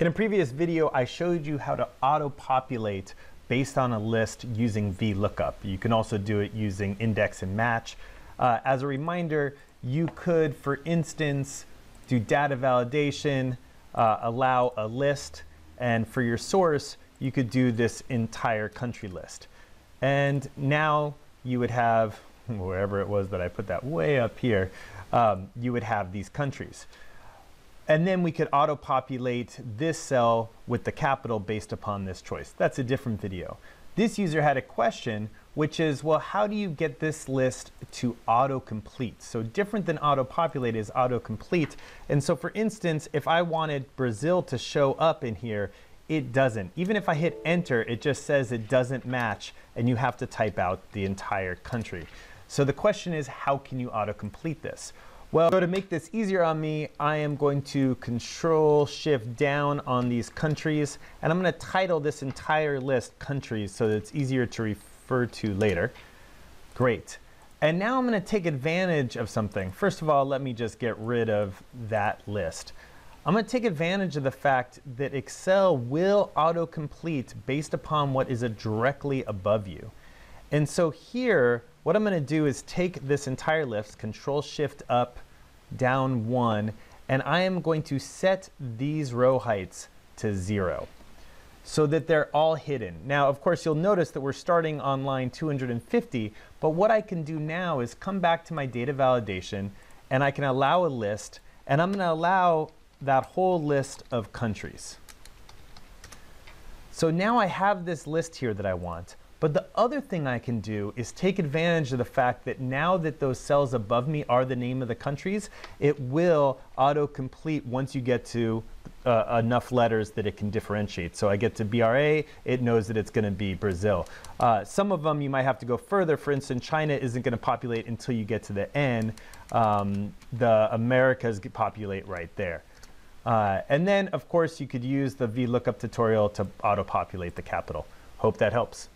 In a previous video, I showed you how to auto-populate based on a list using VLOOKUP. You can also do it using index and match. Uh, as a reminder, you could, for instance, do data validation, uh, allow a list, and for your source, you could do this entire country list. And now you would have, wherever it was that I put that way up here, um, you would have these countries. And then we could auto-populate this cell with the capital based upon this choice. That's a different video. This user had a question, which is, well, how do you get this list to autocomplete? So different than auto-populate is autocomplete. And so for instance, if I wanted Brazil to show up in here, it doesn't. Even if I hit enter, it just says it doesn't match, and you have to type out the entire country. So the question is, how can you autocomplete this? Well, so to make this easier on me, I am going to control shift down on these countries, and I'm going to title this entire list countries so that it's easier to refer to later. Great. And now I'm going to take advantage of something. First of all, let me just get rid of that list. I'm going to take advantage of the fact that Excel will autocomplete based upon what is directly above you. And so here, what I'm going to do is take this entire list, Control Shift up, down one, and I am going to set these row heights to zero so that they're all hidden. Now, of course, you'll notice that we're starting on line 250, but what I can do now is come back to my data validation and I can allow a list, and I'm going to allow that whole list of countries. So now I have this list here that I want. But the other thing I can do is take advantage of the fact that now that those cells above me are the name of the countries, it will auto-complete once you get to uh, enough letters that it can differentiate. So I get to BRA, it knows that it's going to be Brazil. Uh, some of them you might have to go further. For instance, China isn't going to populate until you get to the N. Um, the Americas populate right there. Uh, and then, of course, you could use the VLOOKUP tutorial to auto-populate the capital. Hope that helps.